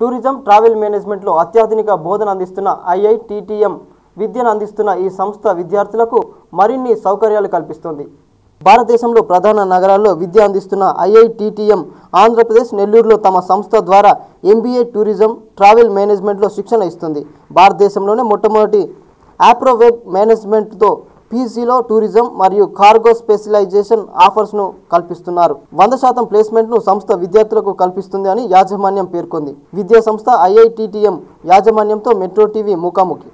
Tourism travel మేనేజ్మెంట్లో అత్యాధునిక బోధన అందిస్తున్న ఐఐటిటిఎం విద్యను అందిస్తున్న ఈ సంస్థ విద్యార్థులకు మరిన్ని సౌకర్యాలు కల్పిస్తుంది. భారతదేశంలో ప్రధాన నగరాల్లో విద్య అందిస్తున్న ఐఐటిటిఎం ఆంధ్రప్రదేశ్ నెల్లూరులో తమ సంస్థ ద్వారా ఎంబీఏ టూరిజం ట్రావెల్ మేనేజ్మెంట్లో శిక్షణ ఇస్తుంది. భారతదేశంలోనే మొట్టమొదటి ఆప్రోవెబ్ మేనేజ్మెంట్తో పీజీలో టూరిజం మరియు కార్గో స్పెషలైజేషన్ ఆఫర్స్ను కల్పిస్తున్నారు. వంద శాతం ప్లేస్మెంట్ను సంస్థ విద్యార్థులకు కల్పిస్తుంది అని యాజమాన్యం పేర్కొంది. విద్యా సంస్థ ఐఐటిటిఎం యాజమాన్యంతో మెట్రో టీవీ ముఖాముఖి.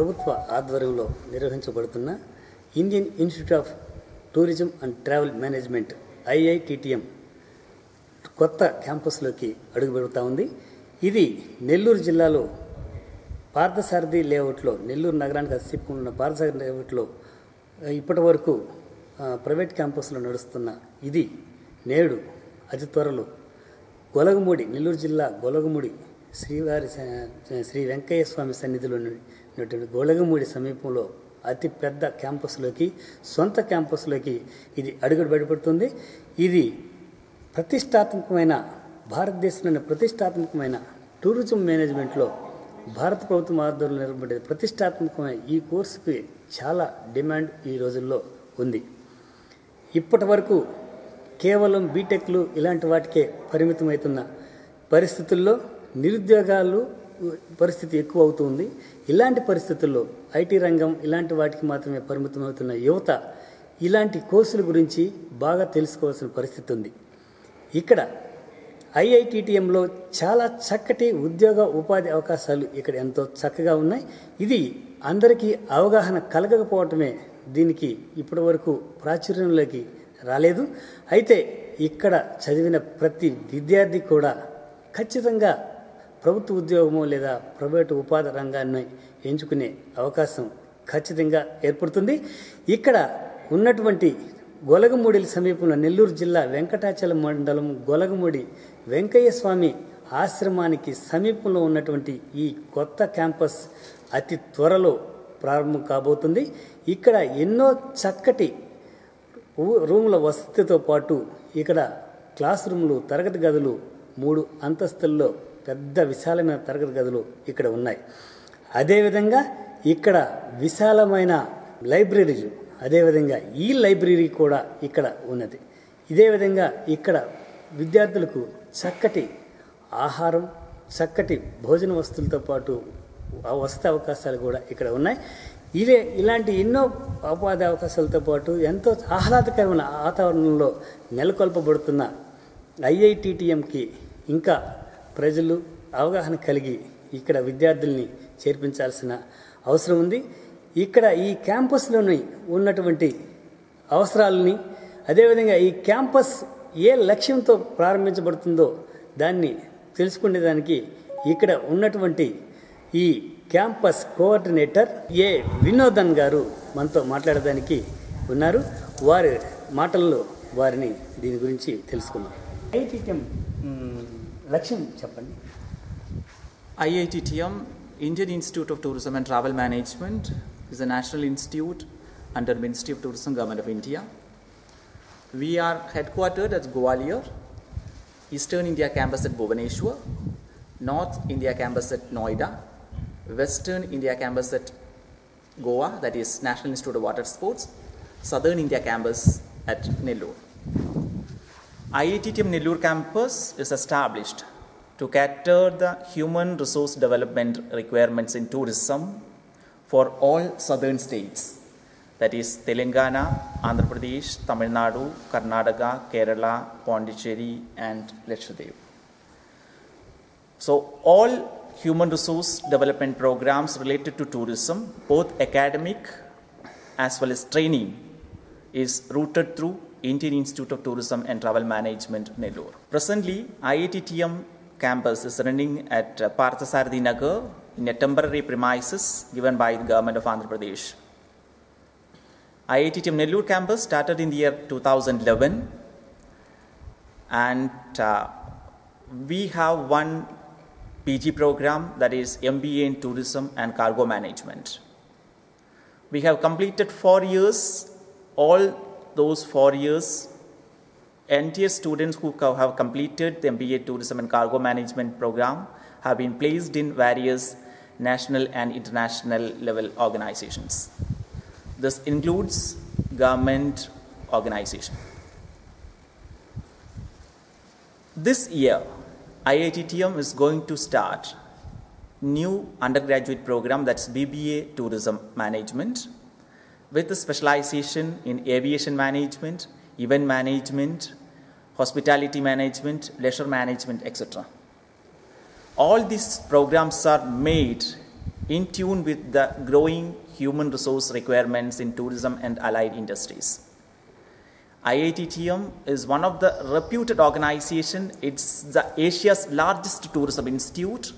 ప్రభుత్వ ఆధ్వర్యంలో నిర్వహించబడుతున్న Indian Institute of Tourism and Travel Management IITTM కొత్త క్యాంపస్లోకి అడుగుపెడుతూ ఉంది. ఇది నెల్లూరు జిల్లాలో పార్థసారథి లేఅవుట్లో నెల్లూరు నగరానికి అసిపుకున్న పార్థసారథి లేఅవుట్లో ఇప్పటి వరకు ప్రైవేట్ క్యాంపస్లో నడుస్తున్న ఇది నేడు అతి త్వరలో గొలగమూడి నెల్లూరు జిల్లా గొలగమూడి శ్రీవారి శ్రీ వెంకయ్య స్వామి సన్నిధిలో ఉన్నటువంటి గోళగమూడి సమీపంలో అతి పెద్ద క్యాంపస్లోకి సొంత క్యాంపస్లోకి ఇది అడుగుడు బయటపడుతుంది. ఇది ప్రతిష్టాత్మకమైన భారతదేశంలోని ప్రతిష్టాత్మకమైన టూరిజం మేనేజ్మెంట్లో భారత ప్రభుత్వం ఆధ్వర్యంలో నిర్వహించబడే ప్రతిష్టాత్మకమైన ఈ కోర్సుకి చాలా డిమాండ్ ఈ రోజుల్లో ఉంది. ఇప్పటి వరకు కేవలం బీటెక్లు ఇలాంటి వాటికే పరిమితమవుతున్న పరిస్థితుల్లో నిరుద్యోగాలు పరిస్థితి ఎక్కువ అవుతుంది ఇలాంటి పరిస్థితుల్లో ఐటీ రంగం ఇలాంటి వాటికి మాత్రమే పరిమితమవుతున్న యువత ఇలాంటి కోర్సుల గురించి బాగా తెలుసుకోవాల్సిన పరిస్థితి ఉంది. ఇక్కడ ఐఐటిటిఎంలో చాలా చక్కటి ఉద్యోగ ఉపాధి అవకాశాలు ఇక్కడ ఎంతో చక్కగా ఉన్నాయి. ఇది అందరికీ అవగాహన కలగకపోవటమే దీనికి ఇప్పటి వరకు ప్రాచుర్యంలోకి రాలేదు. అయితే ఇక్కడ చదివిన ప్రతి విద్యార్థి కూడా ఖచ్చితంగా ప్రభుత్వ ఉద్యోగము లేదా ప్రైవేటు ఉపాధి రంగాన్ని ఎంచుకునే అవకాశం ఖచ్చితంగా ఏర్పడుతుంది. ఇక్కడ ఉన్నటువంటి గొలగమూడి సమీపంలో నెల్లూరు జిల్లా వెంకటాచలం మండలం గొలగమూడి వెంకయ్య స్వామి ఆశ్రమానికి సమీపంలో ఉన్నటువంటి ఈ కొత్త క్యాంపస్ అతి త్వరలో ప్రారంభం కాబోతుంది. ఇక్కడ ఎన్నో చక్కటి రూముల వసతితో పాటు ఇక్కడ క్లాస్ రూములు తరగతి గదులు మూడు అంతస్తుల్లో పెద్ద విశాలమైన తరగతి గదులు ఇక్కడ ఉన్నాయి. అదేవిధంగా ఇక్కడ విశాలమైన లైబ్రరీలు అదేవిధంగా ఈ లైబ్రరీ కూడా ఇక్కడ ఉన్నది. ఇదే విధంగా ఇక్కడ విద్యార్థులకు చక్కటి ఆహారం చక్కటి భోజన వస్తువులతో పాటు వసతి అవకాశాలు కూడా ఇక్కడ ఉన్నాయి. ఇదే ఇలాంటి ఎన్నో ఉపాధి అవకాశాలతో పాటు ఎంతో ఆహ్లాదకరమైన వాతావరణంలో నెలకొల్పబడుతున్న ఐఐటిటిఎంకి ఇంకా ప్రజలు అవగాహన కలిగి ఇక్కడ విద్యార్థుల్ని చేర్పించాల్సిన అవసరం ఉంది. ఇక్కడ ఈ క్యాంపస్లోని ఉన్నటువంటి అవసరాలని అదేవిధంగా ఈ క్యాంపస్ ఏ లక్ష్యంతో ప్రారంభించబడుతుందో దాన్ని తెలుసుకునేదానికి ఇక్కడ ఉన్నటువంటి ఈ క్యాంపస్ కోఆర్డినేటర్ ఏ వినోదన్ గారు మనతో మాట్లాడడానికి ఉన్నారు. వారి మాటల్లో వారిని దీని గురించి తెలుసుకుందాం. ఐటీఎం లక్ష్యం చెప్పండి IITTM, Indian Institute of Tourism and Travel Management, is a national institute under Ministry of Tourism, Government of India. We are headquartered at Gwalior, Eastern India campus at Bhubaneswar, North India campus at Noida, Western India campus at Goa, that is National Institute of Water Sports, Southern India campus at Nellore. IITTM Nellore campus is established to cater the human resource development requirements in tourism for all southern states that is Telangana, Andhra Pradesh, Tamil Nadu, Karnataka, Kerala, Pondicherry, and Lakshadweep. So, all human resource development programs related to tourism, both academic as well as training, is routed through Indian Institute of Tourism and Travel Management, Nellore. Presently, IITTM campus is running at uh, Parthasarathi Nagar in a temporary premises given by the government of Andhra Pradesh. IITTM Nellore campus started in the year 2011 and uh, we have one PG program that is MBA in Tourism and Cargo Management. We have completed four years, all those four years entire students who have completed the MBA Tourism and Cargo Management program have been placed in various national and international level organizations. This includes government organization. This year, IITTM is going to start new undergraduate program that's BBA Tourism Management with specialization in aviation management, event management, hospitality management, leisure management, etc. All these programs are made in tune with the growing human resource requirements in tourism and allied industries. IITTM is one of the reputed organization. It's the Asia's largest tourism institute,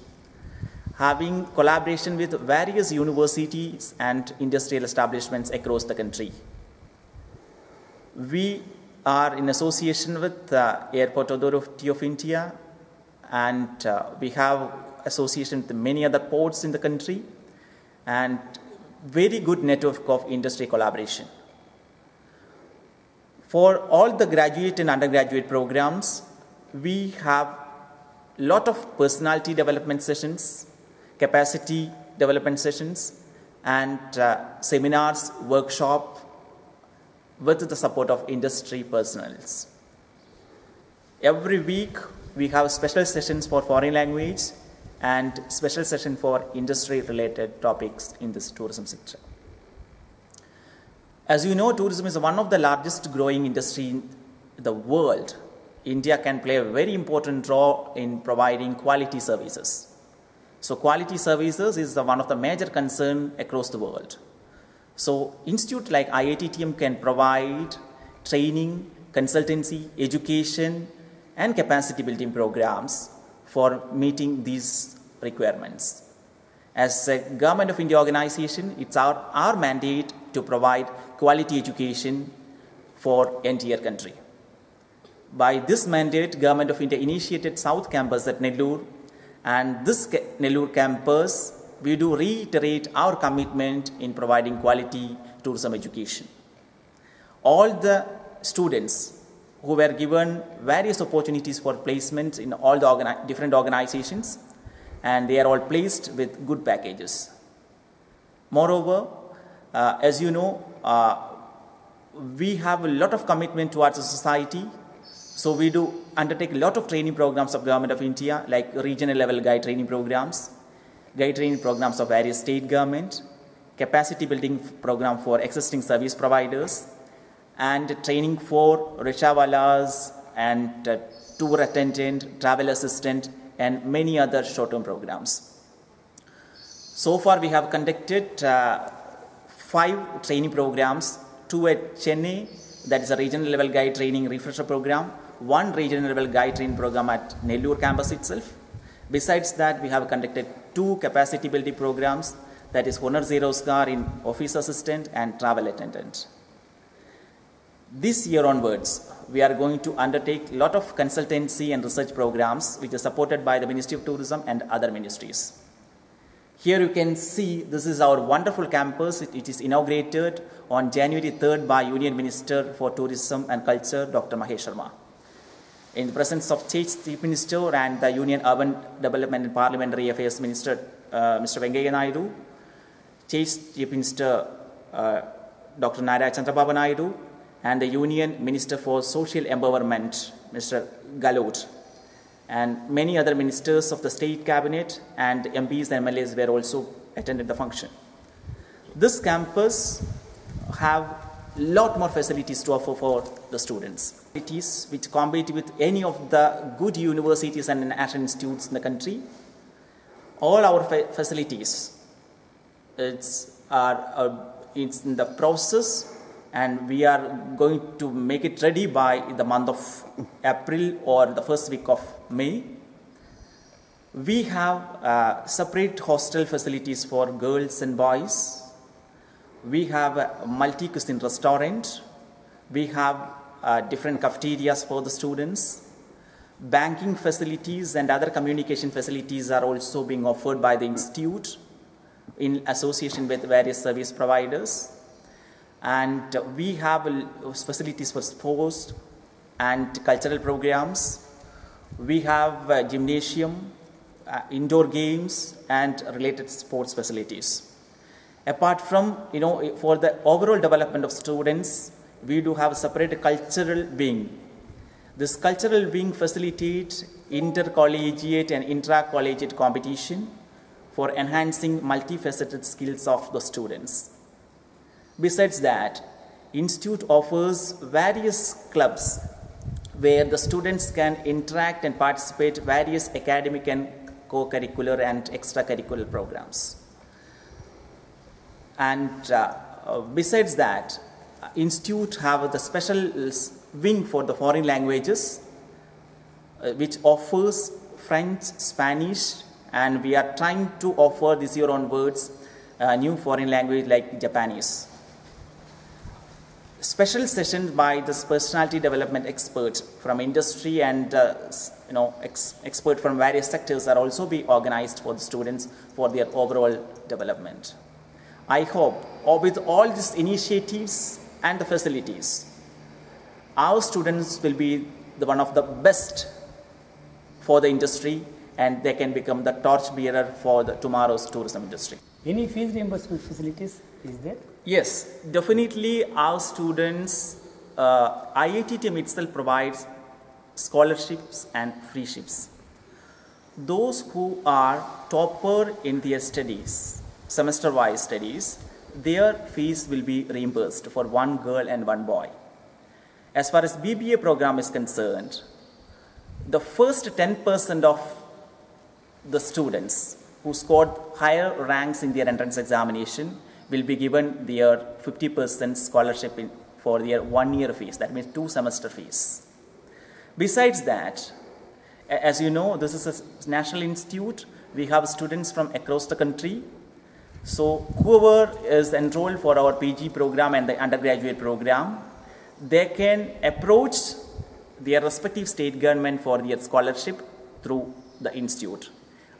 having collaboration with various universities and industrial establishments across the country. We are in association with the Airport Authority of India, and uh, we have association with many other ports in the country, and very good network of industry collaboration. For all the graduate and undergraduate programs, we have lot of personality development sessions, capacity development sessions, and uh, seminars, workshop with the support of industry personnels. Every week, we have special sessions for foreign language and special session for industry related topics in this tourism sector. As you know, tourism is one of the largest growing industry in the world. India can play a very important role in providing quality services. So, quality services is the, one of the major concern across the world. So, institute like IITTM can provide training, consultancy, education, and capacity building programs for meeting these requirements. As a Government of India organization, it's our, our mandate to provide quality education for entire country. By this mandate, Government of India initiated South Campus at Nellore, and this Nellore campus, we do reiterate our commitment in providing quality tourism education. All the students who were given various opportunities for placement in all the organi- different organizations, and they are all placed with good packages. Moreover, uh, as you know, uh, we have a lot of commitment towards the society. So we do undertake a lot of training programs of Government of India, like regional level guide training programs, guide training programs of various state government, capacity building program for existing service providers, and training for rishawalas and uh, tour attendant, travel assistant, and many other short-term programs. So far, we have conducted uh, five training programs two at Chennai, that is a regional level guide training refresher program, one level guide train program at Nellore campus itself. Besides that, we have conducted two capacity building programs, that is Honor Zero Scar in office assistant and travel attendant. This year onwards, we are going to undertake a lot of consultancy and research programs which are supported by the Ministry of Tourism and other ministries. Here you can see this is our wonderful campus. It, it is inaugurated on January 3rd by Union Minister for Tourism and Culture, Dr. Mahesh Sharma. In the presence of Chief Chief Minister and the Union Urban Development and Parliamentary Affairs Minister, uh, Mr. Venkaiah Naidu, Chief Chief Minister uh, Dr. Nara Chandrababu Naidu, and the Union Minister for Social Empowerment, Mr. Gehlot and many other ministers of the state cabinet and MPs and MLAs were also attended the function. This campus have lot more facilities to offer for the students. It is which compete with any of the good universities and national institutes in the country. All our fa- facilities, it's are uh, it's in the process and we are going to make it ready by the month of April or the first week of May. We have uh, separate hostel facilities for girls and boys. We have a multi cuisine restaurant. We have uh, different cafeterias for the students. Banking facilities and other communication facilities are also being offered by the institute in association with various service providers and we have uh, facilities for sports and cultural programs. We have a gymnasium, uh, indoor games, and related sports facilities. Apart from, you know, for the overall development of students, we do have a separate cultural wing. This cultural wing facilitates intercollegiate and intra-collegiate competition for enhancing multifaceted skills of the students. Besides that, Institute offers various clubs where the students can interact and participate various academic and co-curricular and extracurricular programs. And uh, uh, besides that, uh, Institute have the special wing for the foreign languages, uh, which offers French, Spanish, and we are trying to offer this year onwards a new foreign language like Japanese. Special sessions by this personality development expert from industry and uh, you know ex- expert from various sectors are also be organized for the students for their overall development i hope or with all these initiatives and the facilities our students will be the one of the best for the industry and they can become the torch bearer for the tomorrow's tourism industry Any fees reimbursement facilities is there? Yes, definitely our students, uh, IITTM itself provides scholarships and free ships. Those who are topper in their studies, semester-wise studies, their fees will be reimbursed for one girl and one boy. As far as BBA program is concerned, the first 10% of the students who scored higher ranks in their entrance examination will be given their 50% scholarship in, for their one year fees, that means two semester fees. Besides that, as you know, this is a national institute. We have students from across the country. So whoever is enrolled for our PG program and the undergraduate program, they can approach their respective state government for their scholarship through the institute.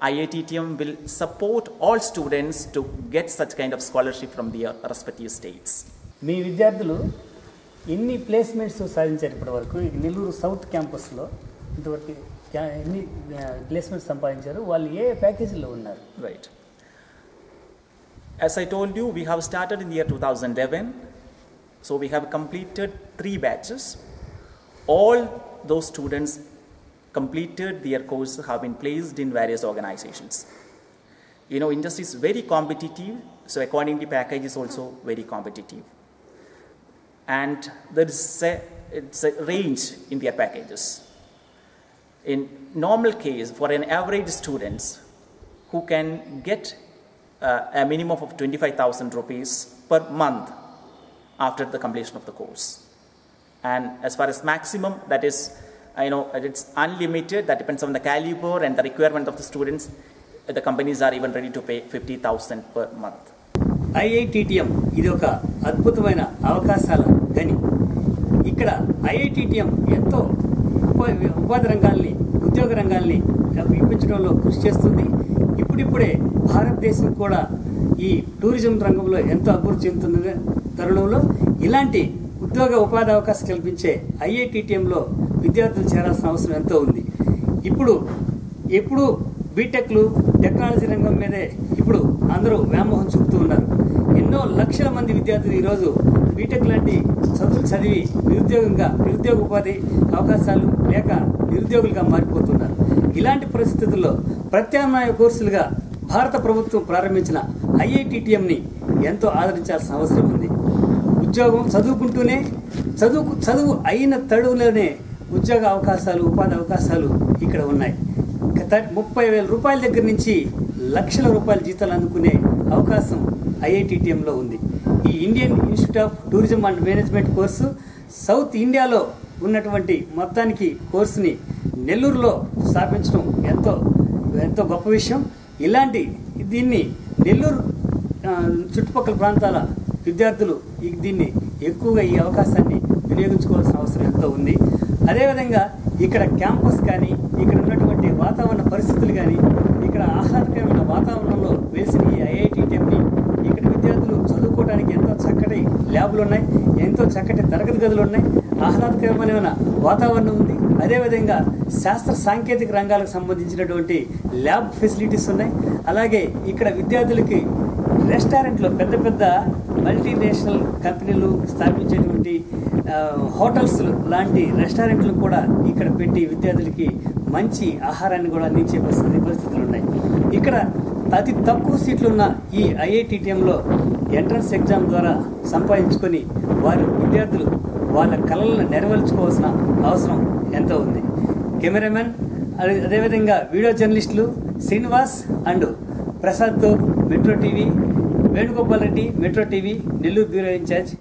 IITTM will support all students to get such kind of scholarship from their respective states. మీ విద్యార్థులు ఎన్ని placements సాధించారు niluru south Nellore south క్యాంపస్లో ఇంతవరకు ఎన్ని placements సంపాదించారు వాళ్ళు as I told you, we have started in the year 2011. So we have completed three batches. All those students completed their course have been placed in various organizations. You know, industry is very competitive, so accordingly package is also very competitive. And there is a, it's a range in their packages. In normal case, for an average students who can get uh, a minimum of 25,000 rupees per month after the completion of the course. And as far as maximum, that is, you know it's unlimited, that depends on the caliber and the requirement of the students. The companies are even ready to pay 50,000 per month. ఐఐటిటిఎం ఇది ఒక అద్భుతమైన అవకాశాల గని ఇక్కడ ఐఐటిటిఎం ఎంతో ఉపా- ఉపాధి రంగాల్ని ఉద్యోగ రంగాల్ని ఇప్పించడంలో కృషి చేస్తుంది ఇప్పుడిప్పుడే భారతదేశం కూడా ఈ టూరిజం రంగంలో ఎంతో అభివృద్ధి చెందుతున్న తరుణంలో ఇలాంటి ఉద్యోగ ఉపాధి అవకాశం కల్పించే ఐఐటిటిఎంలో విద్యార్థులు చేరాల్సిన అవసరం ఎంతో ఉంది. ఇప్పుడు ఎప్పుడు బీటెక్లు టెక్నాలజీ రంగం మీదే ఇప్పుడు అందరూ వ్యామోహం చూపుతూ ఉన్నారు. ఎన్నో లక్షల మంది విద్యార్థులు ఈరోజు బీటెక్ లాంటి చదువులు చదివి నిరుద్యోగంగా నిరుద్యోగ ఉపాధి అవకాశాలు లేక నిరుద్యోగులుగా మారిపోతున్నారు. ఇలాంటి పరిస్థితుల్లో ప్రత్యామ్నాయ కోర్సులుగా భారత ప్రభుత్వం ప్రారంభించిన ఐఐటిటిఎంని ఎంతో ఆదరించాల్సిన అవసరం ఉంది. ఉద్యోగం చదువుకుంటూనే చదువు చదువు అయిన తడువులోనే ఉద్యోగ అవకాశాలు ఉపాధి అవకాశాలు ఇక్కడ ఉన్నాయి. ముప్పై వేల రూపాయల దగ్గర నుంచి లక్షల రూపాయల జీతాలు అందుకునే అవకాశం ఐఐటిటిఎంలో ఉంది. ఈ Indian Institute of Tourism and Management course south ఇండియాలో ఉన్నటువంటి మొత్తానికి కోర్సుని నెల్లూరులో స్థాపించడం ఎంతో ఎంతో గొప్ప విషయం. ఇలాంటి దీన్ని నెల్లూరు చుట్టుపక్కల ప్రాంతాల విద్యార్థులు దీన్ని ఎక్కువగా ఈ అవకాశాన్ని వినియోగించుకోవాల్సిన అవసరం ఎంతో ఉంది. అదేవిధంగా ఇక్కడ క్యాంపస్ కానీ ఇక్కడ ఉన్నటువంటి వాతావరణ పరిస్థితులు కానీ ఇక్కడ ఆహ్లాదకరమైన వాతావరణంలో వేసిన ఈ ఐఐటిటిఎంని ఇక్కడ విద్యార్థులు చదువుకోవడానికి ఎంతో చక్కటి ల్యాబులు ఉన్నాయి ఎంతో చక్కటి తరగతి గదులు ఉన్నాయి. ఆహ్లాదకరమైన వాతావరణం ఉంది. అదేవిధంగా శాస్త్ర సాంకేతిక రంగాలకు సంబంధించినటువంటి ల్యాబ్ ఫెసిలిటీస్ ఉన్నాయి. అలాగే ఇక్కడ విద్యార్థులకి రెస్టారెంట్లో పెద్ద పెద్ద మల్టీనేషనల్ కంపెనీలు స్థాపించేటువంటి హోటల్స్ లాంటి రెస్టారెంట్లు కూడా ఇక్కడ పెట్టి విద్యార్థులకి మంచి ఆహారాన్ని కూడా అందించే పరిస్థితి పరిస్థితులు ఉన్నాయి. ఇక్కడ అతి తక్కువ సీట్లు ఉన్న ఈ ఐఐటిటిఎంలో ఎంట్రన్స్ ఎగ్జామ్ ద్వారా సంపాదించుకొని వారు విద్యార్థులు వాళ్ళ కళలను నెరవేర్చుకోవాల్సిన అవసరం ఎంతో ఉంది. కెమెరామెన్ అదేవిధంగా వీడియో జర్నలిస్టులు Srinivas and ప్రసాద్తో Metro TV Venugopal Reddy Metro TV Nellore bureau in charge